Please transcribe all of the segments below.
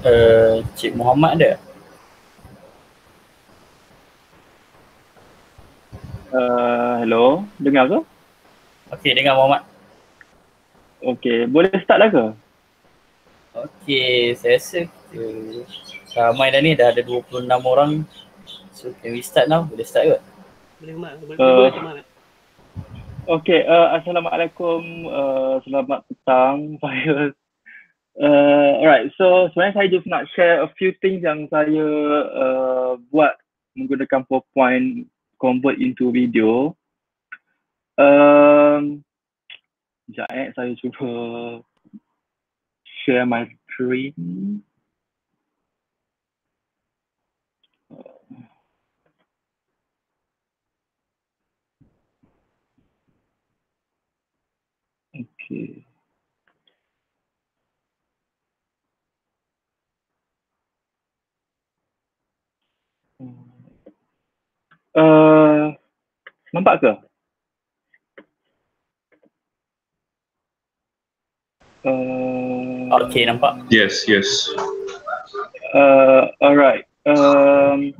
Uh, Cik Muhammad ada? Uh, hello, dengar ke? Okey, dengar Muhammad. Okey, boleh start dah ke? Okey, saya rasa kita ramai dah ni, dah ada 26 orang. So, can we start now? Boleh start ke? Boleh Mak, boleh Uh, uh. Okey, uh, Assalamualaikum, uh, selamat petang. Saya, uh, alright, so sebenarnya saya just nak share a few things yang saya uh, buat menggunakan PowerPoint convert into video. Um, sekejap eh, saya cuba share my screen. Okay. Uh, nampak ke? Uh, Okey, nampak. Yes, yes. Uh, alright. Um,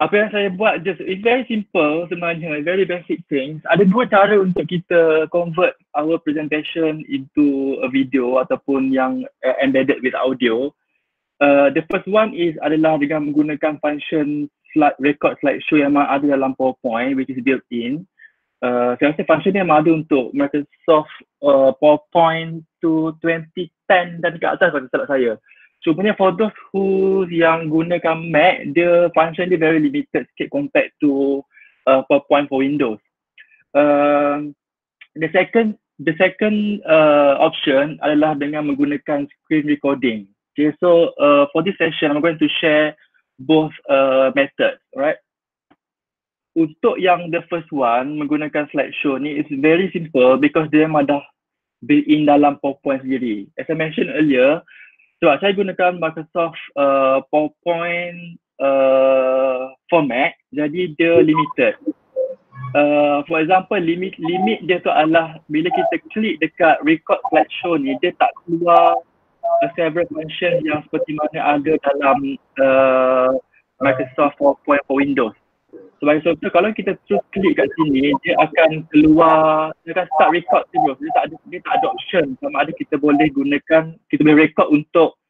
apa yang saya buat just it's very simple sebenarnya, very basic things. Ada dua cara untuk kita convert our presentation into a video ataupun yang uh, embedded with audio. Uh, the first one is adalah dengan menggunakan function slide record slideshow yang memang ada dalam PowerPoint which is built in. Uh, saya rasa function ni memang ada untuk Microsoft uh, PowerPoint to 2010 dan ke atas kalau tak saya. Cumanya for those who yang gunakan Mac, dia function dia very limited sikit compared to uh, PowerPoint for Windows. Um, the second the second uh, option adalah dengan menggunakan screen recording. Okay, so uh, for this session, I'm going to share both uh, methods, right? Untuk yang the first one, menggunakan slideshow ni, it's very simple because dia memang dah built-in dalam PowerPoint sendiri. As I mentioned earlier, sebab saya gunakan Microsoft uh, PowerPoint uh, format, jadi dia limited. Uh, for example, limit limit dia tu adalah bila kita klik dekat record slideshow ni, dia tak keluar uh, several function yang seperti mana ada dalam uh, Microsoft PowerPoint for Windows. Sebagai contoh, kalau kita terus klik kat sini, dia akan keluar, dia akan start record terus. Dia tak ada, dia tak ada option sama ada kita boleh gunakan, kita boleh record untuk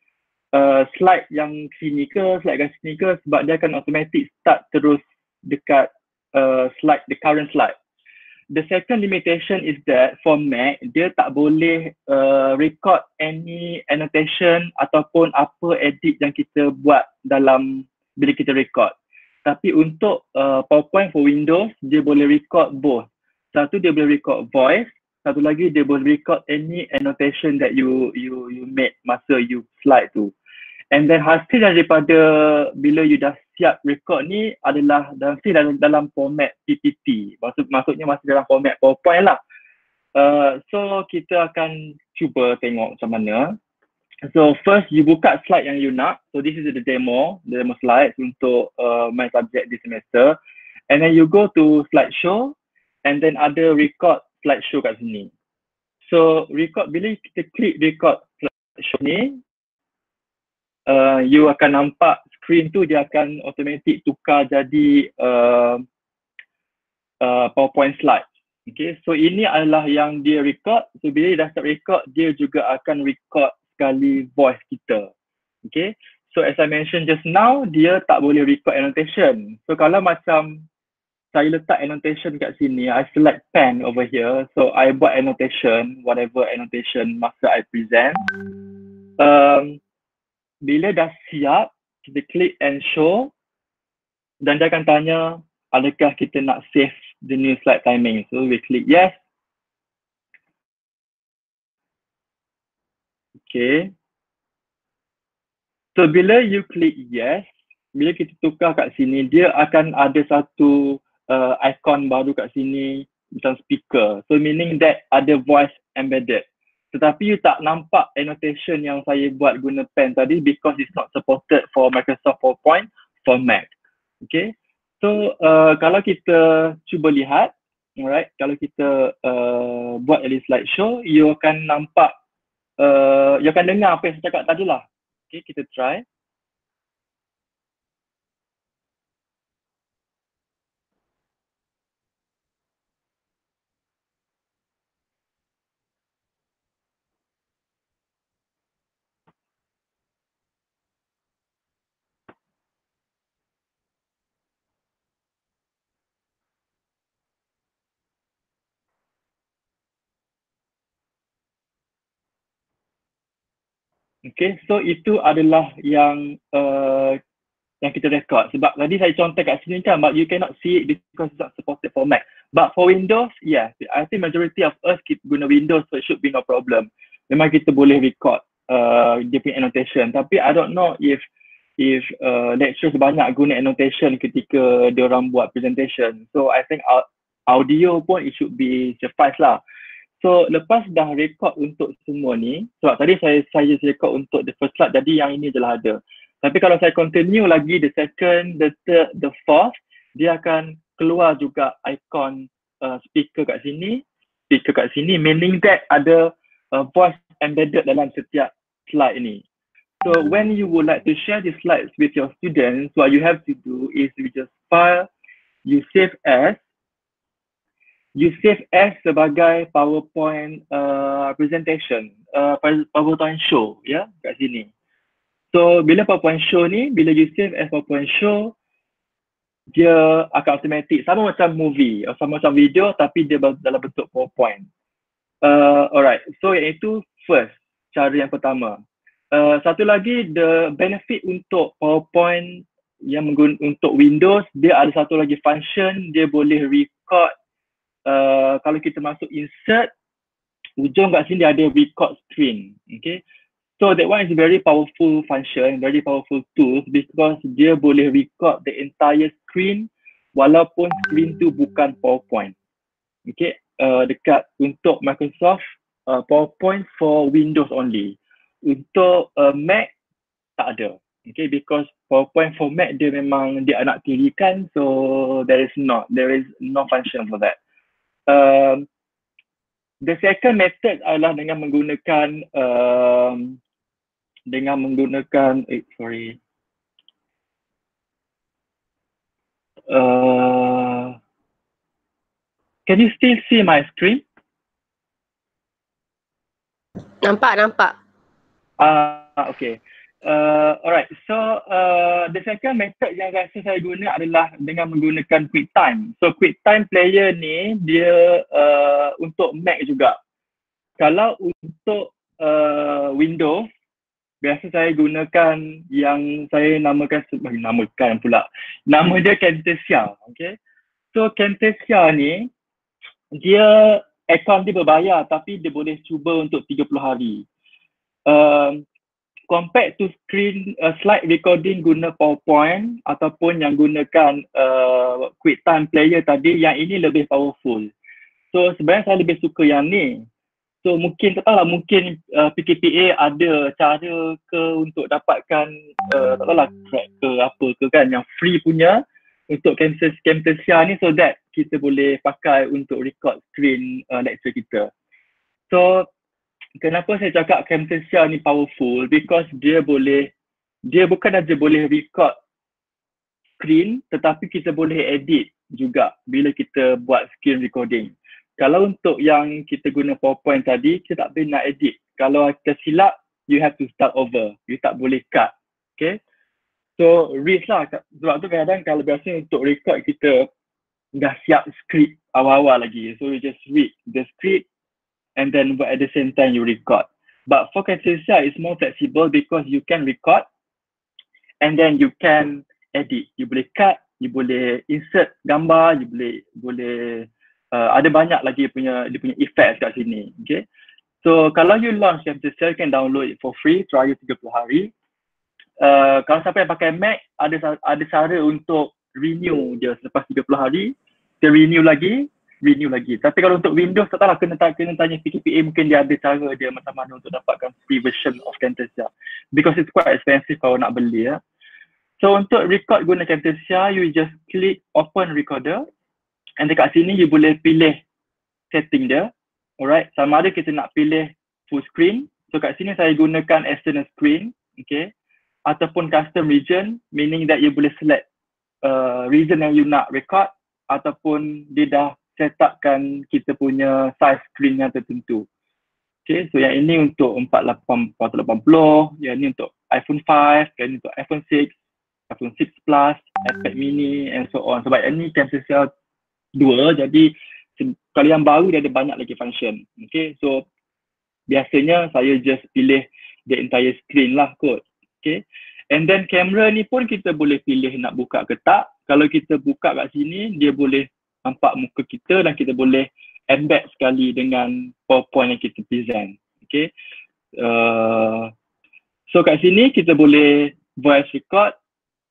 uh, slide yang sini ke, slide yang sini ke sebab dia akan automatic start terus dekat uh, slide, the current slide. The second limitation is that for Mac, dia tak boleh uh, record any annotation ataupun apa edit yang kita buat dalam bila kita record. Tapi untuk uh, PowerPoint for Windows, dia boleh record both. Satu dia boleh record voice, satu lagi dia boleh record any annotation that you you you made masa you slide tu. And then hasil daripada bila you dah siap record ni adalah dalam dalam, dalam format PPT. Maksud maksudnya masih dalam format PowerPoint lah. Uh, so kita akan cuba tengok macam mana. So first you buka slide yang you nak. So this is the demo, the demo slides untuk uh, my subject this semester. And then you go to slideshow and then ada record slideshow kat sini. So record bila kita klik record slideshow ni, uh, you akan nampak screen tu dia akan automatic tukar jadi uh, uh, PowerPoint slide. Okay, so ini adalah yang dia record. So bila dia dah start record, dia juga akan record sekali voice kita. Okay. So as I mentioned just now, dia tak boleh record annotation. So kalau macam saya letak annotation kat sini, I select pen over here. So I buat annotation, whatever annotation masa I present. Um, bila dah siap, kita klik and show. Dan dia akan tanya, adakah kita nak save the new slide timing. So we click yes. Okay. So bila you click yes, bila kita tukar kat sini, dia akan ada satu uh, icon baru kat sini macam speaker. So meaning that ada voice embedded. Tetapi you tak nampak annotation yang saya buat guna pen tadi because it's not supported for Microsoft PowerPoint for Mac. Okay. So uh, kalau kita cuba lihat, alright, kalau kita uh, buat early slideshow, you akan nampak uh, you akan dengar apa yang saya cakap tadi lah. Okay, kita try. Okay, so itu adalah yang uh, yang kita record. Sebab tadi saya contoh kat sini kan, but you cannot see it because it's not supported for Mac. But for Windows, yeah, I think majority of us kita guna Windows, so it should be no problem. Memang kita boleh record uh, dia punya annotation. Tapi I don't know if if uh, lecturers banyak guna annotation ketika dia orang buat presentation. So I think audio pun it should be suffice lah. So lepas dah record untuk semua ni, sebab tadi saya saya record untuk the first slide, jadi yang ini je lah ada. Tapi kalau saya continue lagi the second, the third, the fourth, dia akan keluar juga icon uh, speaker kat sini, speaker kat sini, meaning that ada uh, voice embedded dalam setiap slide ni. So when you would like to share the slides with your students, what you have to do is you just file, you save as, you save as sebagai PowerPoint uh, presentation, uh, PowerPoint show, ya, yeah, kat sini. So, bila PowerPoint show ni, bila you save as PowerPoint show, dia akan automatic, sama macam movie, atau sama macam video, tapi dia dalam bentuk PowerPoint. Uh, alright, so yang itu first, cara yang pertama. Uh, satu lagi, the benefit untuk PowerPoint yang menggun untuk Windows, dia ada satu lagi function, dia boleh record Uh, kalau kita masuk insert ujung kat sini ada record screen okay? So that one is very powerful function very powerful tool because dia boleh record the entire screen walaupun screen tu bukan powerpoint okay? Uh, dekat untuk Microsoft uh, powerpoint for windows only. Untuk uh, mac tak ada okay? Because powerpoint for mac dia memang dia anak tirikan so there is not there is no function for that um, the second method adalah dengan menggunakan um, dengan menggunakan eh sorry. Uh, can you still see my screen? Nampak nampak. Ah uh, okay Uh, alright, so uh, the second method yang rasa saya guna adalah dengan menggunakan QuickTime. So QuickTime player ni dia uh, untuk Mac juga. Kalau untuk uh, Windows, biasa saya gunakan yang saya namakan, namakan pula. Nama dia Camtasia, okay. So Camtasia ni, dia account dia berbayar tapi dia boleh cuba untuk 30 hari. Um, compared to screen uh, slide recording guna PowerPoint ataupun yang gunakan uh, QuickTime Player tadi yang ini lebih powerful. So sebenarnya saya lebih suka yang ni. So mungkin tak tahulah mungkin uh, PKPA ada cara ke untuk dapatkan uh, tak tahulah crack ke apa ke kan yang free punya untuk Camtasia, Camtasia ni so that kita boleh pakai untuk record screen uh, lecture kita. So kenapa saya cakap Camtasia ni powerful because dia boleh dia bukan saja boleh record screen tetapi kita boleh edit juga bila kita buat screen recording. Kalau untuk yang kita guna PowerPoint tadi, kita tak boleh nak edit. Kalau kita silap, you have to start over. You tak boleh cut. Okay. So risk lah. Sebab tu kadang-kadang kalau biasa untuk record kita dah siap script awal-awal lagi. So you just read the script and then but at the same time you record. But for Camtasia, it's more flexible because you can record and then you can edit. You boleh cut, you boleh insert gambar, you boleh boleh uh, ada banyak lagi punya dia punya effect kat sini. Okay. So kalau you launch Camtasia, you can download it for free, trial 30 hari. Uh, kalau siapa yang pakai Mac, ada ada cara untuk renew dia selepas 30 hari. Dia renew lagi, renew lagi. Tapi kalau untuk Windows tak tahu lah kena, kena tanya PKPA mungkin dia ada cara dia macam mana untuk dapatkan free version of Camtasia. Because it's quite expensive kalau nak beli ya. So untuk record guna Camtasia, you just click open recorder and dekat sini you boleh pilih setting dia. Alright, sama ada kita nak pilih full screen. So kat sini saya gunakan external screen. Okay. ataupun custom region meaning that you boleh select uh, region yang you nak record ataupun dia dah set upkan kita punya size screen yang tertentu. Okay, so yang ini untuk 48, 480, yang ini untuk iPhone 5, yang ini untuk iPhone 6, iPhone 6 Plus, iPad mini and so on. Sebab ini camera sensor dua, jadi kalau yang baru dia ada banyak lagi function. Okay, so biasanya saya just pilih the entire screen lah kot. Okay, and then kamera ni pun kita boleh pilih nak buka ke tak. Kalau kita buka kat sini, dia boleh nampak muka kita dan kita boleh embed sekali dengan PowerPoint yang kita present. Okay. Uh, so kat sini kita boleh voice record.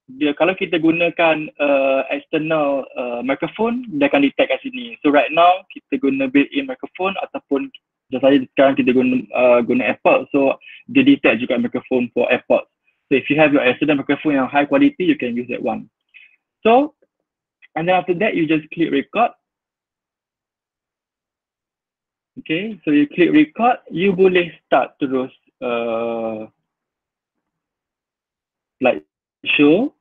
Dia kalau kita gunakan uh, external uh, microphone, dia akan detect kat sini. So right now kita guna built-in microphone ataupun saya sekarang kita guna uh, guna AirPods. So dia detect juga microphone for AirPods. So if you have your external microphone yang high quality, you can use that one. So and then after that you just click record Okay, so you click record, you boleh start terus uh, like show.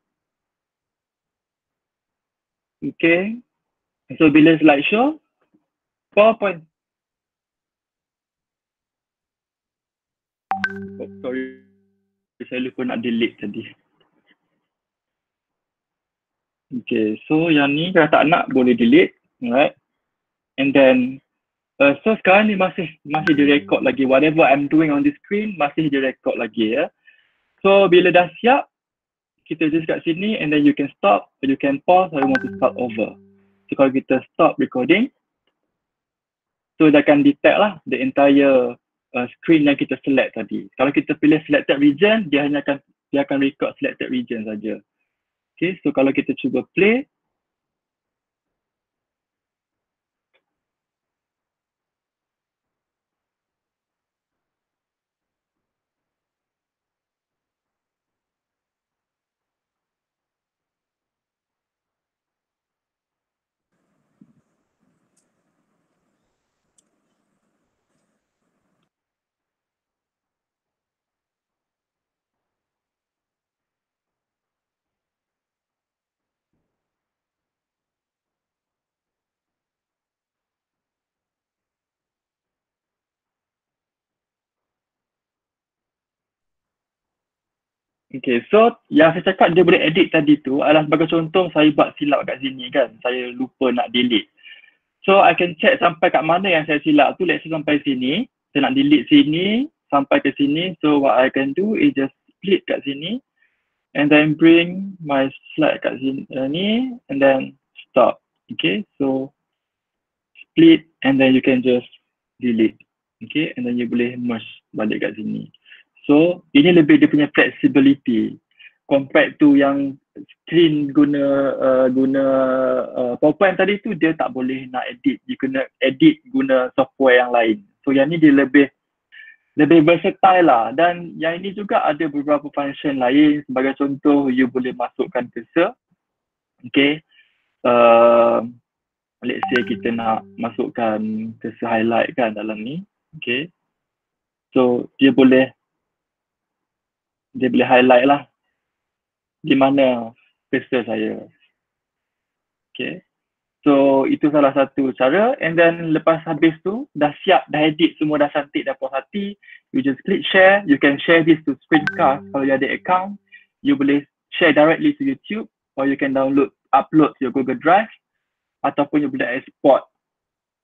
Okay, so bila slideshow, PowerPoint. Oh, sorry, saya lupa nak delete tadi. Okay, so yang ni kalau tak nak boleh delete, alright. And then Uh, so sekarang ni masih masih direkod lagi whatever I'm doing on the screen masih direkod lagi ya. So bila dah siap kita just kat sini and then you can stop you can pause or you want to start over. So kalau kita stop recording so dia akan detect lah the entire uh, screen yang kita select tadi. Kalau kita pilih selected region dia hanya akan dia akan record selected region saja. Okay so kalau kita cuba play Okay, so yang saya cakap dia boleh edit tadi tu adalah sebagai contoh saya buat silap kat sini kan. Saya lupa nak delete. So, I can check sampai kat mana yang saya silap tu. Let's say sampai sini. Saya nak delete sini sampai ke sini. So, what I can do is just split kat sini. And then bring my slide kat sini uh, ni. And then stop. Okay, so split and then you can just delete. Okay, and then you boleh merge balik kat sini. So ini lebih dia punya flexibility compared to yang screen guna uh, guna uh, PowerPoint tadi tu dia tak boleh nak edit. Dia kena edit guna software yang lain. So yang ni dia lebih lebih versatile lah. Dan yang ini juga ada beberapa function lain. Sebagai contoh you boleh masukkan cursor. Okay. Uh, let's say kita nak masukkan cursor highlight kan dalam ni. Okay. So dia boleh dia boleh highlight lah di mana cursor saya. Okay. So itu salah satu cara and then lepas habis tu dah siap, dah edit semua dah cantik, dah puas hati you just click share, you can share this to screencast kalau you ada account you boleh share directly to YouTube or you can download, upload to your Google Drive ataupun you boleh export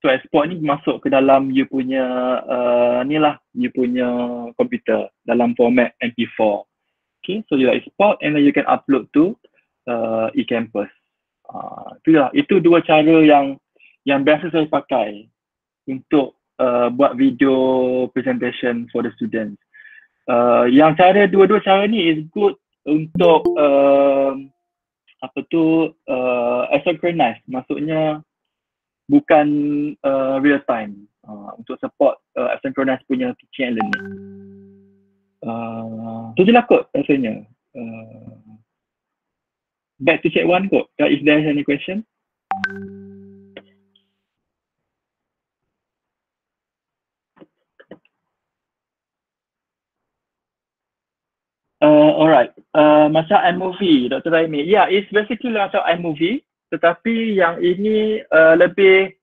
So export ni masuk ke dalam you punya uh, ni lah, you punya komputer dalam format MP4. Okay, so you export and then you can upload to uh, eCampus. Uh, itulah, itu dua cara yang yang biasa saya pakai untuk uh, buat video presentation for the students. Uh, yang cara dua-dua cara ni is good untuk uh, apa tu uh, asynchronous. Maksudnya bukan uh, real time uh, untuk support uh, asynchronous punya teaching and learning. Uh, tu je lah kot rasanya. Uh, back to check one kot. Uh, if is any question. Uh, alright. Uh, macam iMovie, Dr. Raimi. Yeah, it's basically macam iMovie. Tetapi yang ini uh, lebih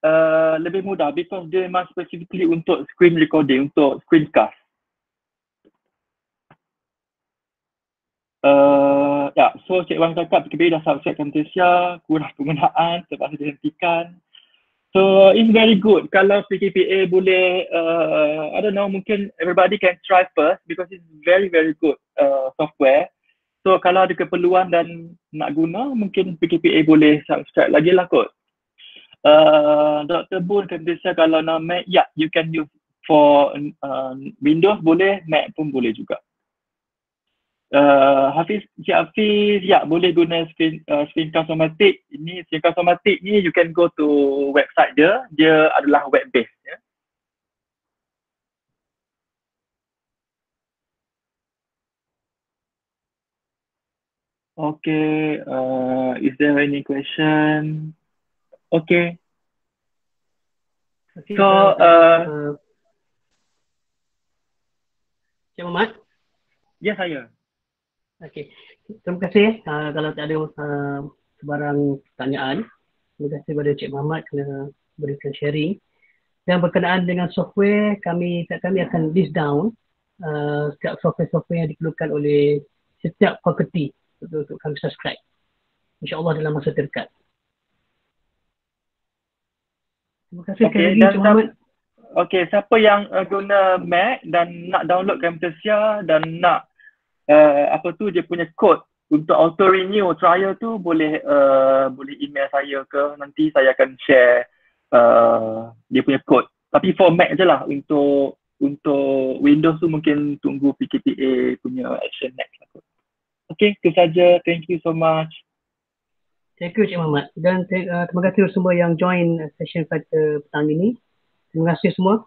uh, lebih mudah because dia memang specifically untuk screen recording, untuk screencast. Uh, ya, yeah. so Cik Wan cakap PKP dah subscribe Camtasia, kurang penggunaan, terpaksa dihentikan. So it's very good kalau PKPA boleh, uh, I don't know, mungkin everybody can try first because it's very very good uh, software. So kalau ada keperluan dan nak guna, mungkin PKPA boleh subscribe lagi lah kot. Uh, Dr. Boon kata kalau nak Mac, ya, yeah, you can use for uh, Windows boleh, Mac pun boleh juga uh, Hafiz, Cik Hafiz, ya boleh guna screen, uh, screencast automatic. Ini screencast automatic ni you can go to website dia. Dia adalah web based. Ya. Okay, uh, is there any question? Okay. So, uh, uh, Cik Muhammad? Ya, saya. Okey. Terima kasih uh, kalau tak ada uh, sebarang pertanyaan. Terima kasih kepada Cik Muhammad kerana berikan sharing. Dan berkenaan dengan software, kami kami akan list down uh, setiap software-software yang diperlukan oleh setiap fakulti untuk, untuk kami subscribe. InsyaAllah dalam masa terdekat. Terima kasih okay, sekali lagi Cik Muhammad. Okey, siapa yang uh, guna Mac dan nak download Camtasia dan nak uh, apa tu dia punya code untuk auto renew trial tu boleh uh, boleh email saya ke nanti saya akan share uh, dia punya code tapi for Mac je lah untuk untuk Windows tu mungkin tunggu PKPA punya action next lah. Okay, itu saja. Thank you so much. Thank you Cik Muhammad. Dan uh, terima kasih semua yang join session pada petang ini. Terima kasih semua.